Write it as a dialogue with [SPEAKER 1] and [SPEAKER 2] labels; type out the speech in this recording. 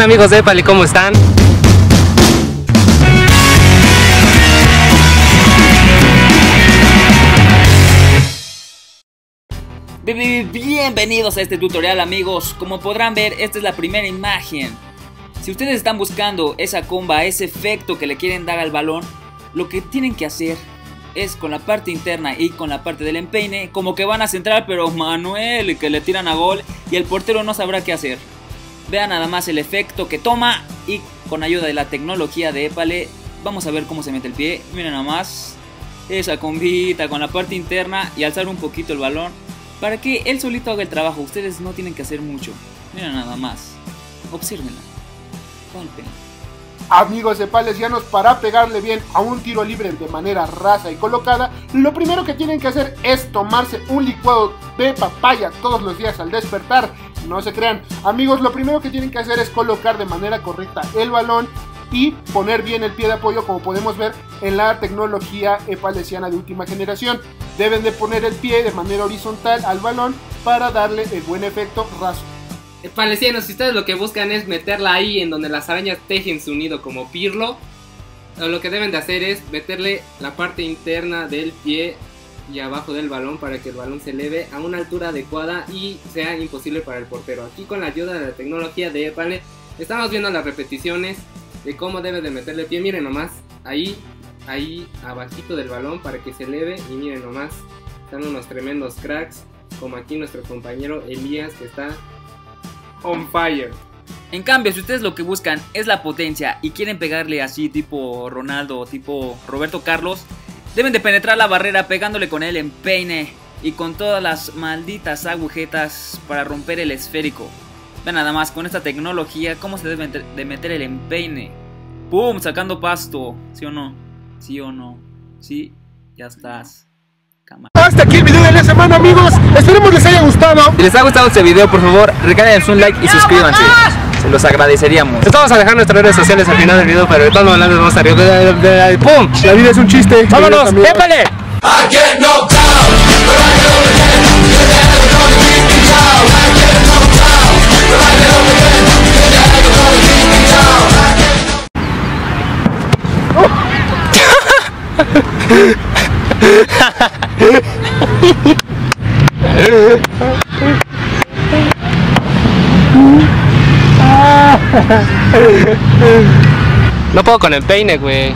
[SPEAKER 1] amigos de? ¿Cómo están?
[SPEAKER 2] Bienvenidos a este tutorial amigos, como podrán ver esta es la primera imagen Si ustedes están buscando esa comba, ese efecto que le quieren dar al balón Lo que tienen que hacer es con la parte interna y con la parte del empeine Como que van a centrar pero Manuel que le tiran a gol y el portero no sabrá qué hacer Vean nada más el efecto que toma y con ayuda de la tecnología de Epale vamos a ver cómo se mete el pie. Miren nada más esa combita con la parte interna y alzar un poquito el balón para que él solito haga el trabajo. Ustedes no tienen que hacer mucho. Miren nada más. Obsérvenla. Golpen.
[SPEAKER 3] Amigos de palesianos, para pegarle bien a un tiro libre de manera rasa y colocada, lo primero que tienen que hacer es tomarse un licuado de papaya todos los días al despertar no se crean. Amigos, lo primero que tienen que hacer es colocar de manera correcta el balón y poner bien el pie de apoyo como podemos ver en la tecnología epalesiana de última generación. Deben de poner el pie de manera horizontal al balón para darle el buen efecto raso.
[SPEAKER 1] Epalesianos, si ustedes lo que buscan es meterla ahí en donde las arañas tejen su nido como pirlo, lo que deben de hacer es meterle la parte interna del pie y abajo del balón para que el balón se eleve a una altura adecuada y sea imposible para el portero. Aquí con la ayuda de la tecnología de Epale estamos viendo las repeticiones de cómo debe de meterle pie. Miren nomás, ahí, ahí abajito del balón para que se eleve y miren nomás, están unos tremendos cracks como aquí nuestro compañero Elías que está on fire.
[SPEAKER 2] En cambio, si ustedes lo que buscan es la potencia y quieren pegarle así tipo Ronaldo tipo Roberto Carlos, Deben de penetrar la barrera pegándole con el empeine y con todas las malditas agujetas para romper el esférico. Vean nada más con esta tecnología cómo se debe de meter el empeine. ¡Pum! Sacando pasto. ¿Sí o no? ¿Sí o no? Sí, ya estás.
[SPEAKER 3] Hasta aquí el video de la semana amigos. Esperemos les haya gustado.
[SPEAKER 1] Si les ha gustado este video, por favor, regálenos un like y suscríbanse los agradeceríamos. Les vamos a dejar nuestras redes sociales al final del video, pero de todas maneras vamos a de, ¡Pum!
[SPEAKER 3] La vida es un chiste.
[SPEAKER 1] ¡Vámonos! ¡Épale! No puedo con el peine, güey.